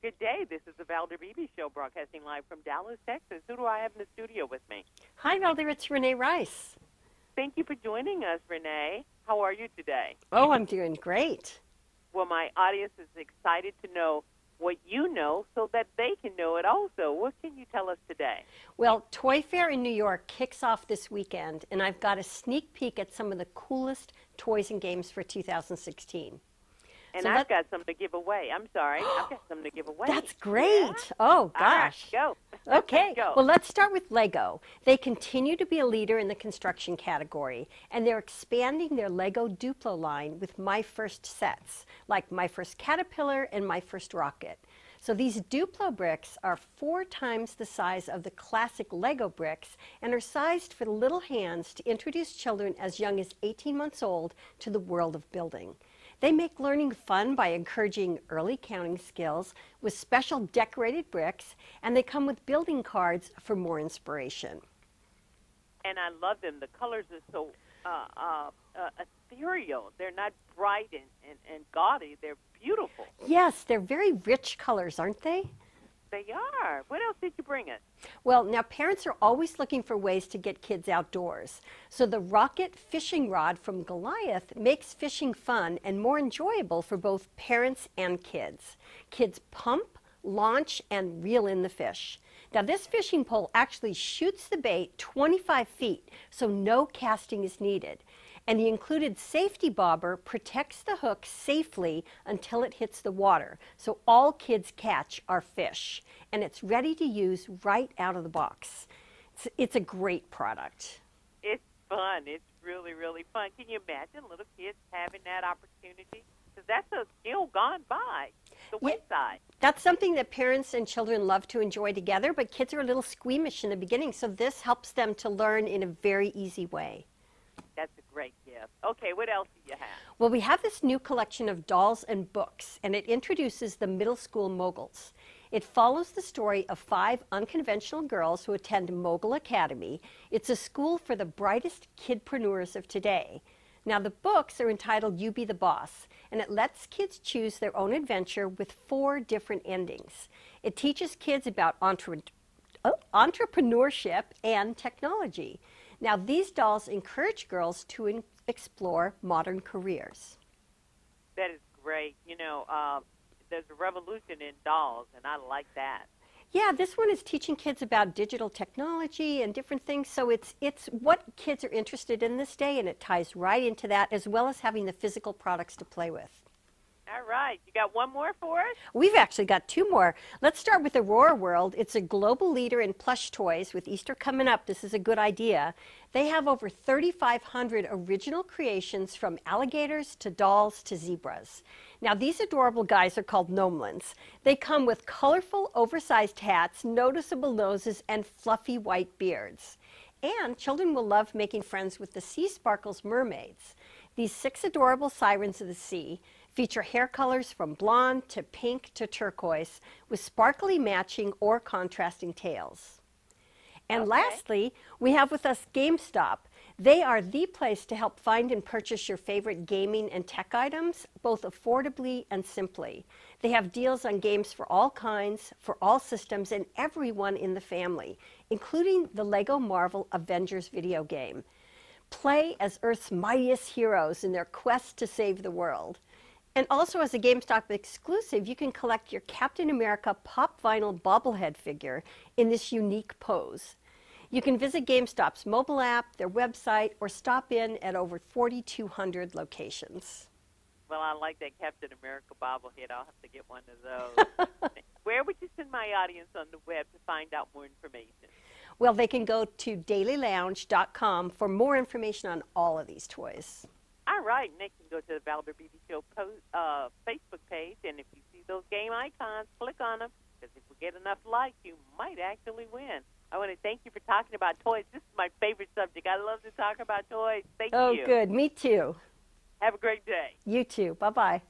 Good day. This is the Valder Beebe Show, broadcasting live from Dallas, Texas. Who do I have in the studio with me? Hi, Valder. It's Reyne Rice. Thank you for joining us, Reyne. How are you today? Oh, I'm doing great. Well, my audience is excited to know what you know so that they can know it also. What can you tell us today? Well, Toy Fair in New York kicks off this weekend, and I've got a sneak peek at some of the coolest toys and games for 2016. And So I've got some to give away. I'm sorry. I've got some to give away. That's great. Yeah? Oh, All right, oh, gosh. go. Okay. go. Well, let's start with Lego. They continue to be a leader in the construction category, and they're expanding their Lego Duplo line with My First sets, like My First Caterpillar and My First Rocket. So these Duplo bricks are four times the size of the classic Lego bricks and are sized for the little hands to introduce children as young as 18 months old to the world of building. They make learning fun by encouraging early counting skills with special decorated bricks, and they come with building cards for more inspiration. and I love them. The colors are so uh, uh, uh, ethereal. They're not bright and, and, and gaudy. They're beautiful. Yes, they're very rich colors, aren't they? They are. What else did you bring it? Well, now parents are always looking for ways to get kids outdoors. So the rocket fishing rod from Goliath makes fishing fun and more enjoyable for both parents and kids. Kids pump, launch, and reel in the fish. Now, this fishing pole actually shoots the bait 25 feet, so no casting is needed. And the included safety bobber protects the hook safely until it hits the water. So all kids catch are fish. And it's ready to use right out of the box. It's, it's a great product. It's fun. It's really, really fun. Can you imagine little kids having that opportunity? Because that's a skill gone by the Yeah. wayside. That's something that parents and children love to enjoy together, but kids are a little squeamish in the beginning, so this helps them to learn in a very easy way. Great gift. Okay, what else do you have? Well, we have this new collection of dolls and books, and it introduces the middle school moguls. It follows the story of five unconventional girls who attend Mogul Academy. It's a school for the brightest kidpreneurs of today. Now, the books are entitled You Be the Boss, and it lets kids choose their own adventure with four different endings. It teaches kids about entre- oh, entrepreneurship and technology. Now, these dolls encourage girls to in- explore modern careers. That is great. You know, um, there's a revolution in dolls, and I like that. Yeah, this one is teaching kids about digital technology and different things. So it's it's what kids are interested in this day, and it ties right into that, as well as having the physical products to play with. All right, you got one more for us? We've actually got two more. Let's start with Aurora World. It's a global leader in plush toys. With Easter coming up, this is a good idea. They have over 3,500 original creations from alligators to dolls to zebras. Now, these adorable guys are called gnomelins. They come with colorful, oversized hats, noticeable noses, and fluffy white beards. And children will love making friends with the Sea Sparkles mermaids. These six adorable sirens of the sea feature hair colors from blonde to pink to turquoise with sparkly matching or contrasting tails. And Okay. lastly, we have with us GameStop. They are the place to help find and purchase your favorite gaming and tech items, both affordably and simply. They have deals on games for all kinds, for all systems, and everyone in the family, including the Lego Marvel Avengers video game. Play as Earth's mightiest heroes in their quest to save the world. And also, as a GameStop exclusive, you can collect your Captain America pop vinyl bobblehead figure in this unique pose. You can visit GameStop's mobile app, their website, or stop in at over 4,200 locations. Well, I like that Captain America bobblehead. I'll have to get one of those. Where would you send my audience on the web to find out more information? Well, they can go to dailylounge.com for more information on all of these toys. Right, Nick can go to the Valder Beebe Show post, uh, Facebook page, and if you see those game icons, click on them, because if we get enough likes, you might actually win. I want to thank you for talking about toys. This is my favorite subject. I love to talk about toys. Thank Oh, you. Oh, good. Me too. Have a great day. You too. Bye bye.